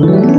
Música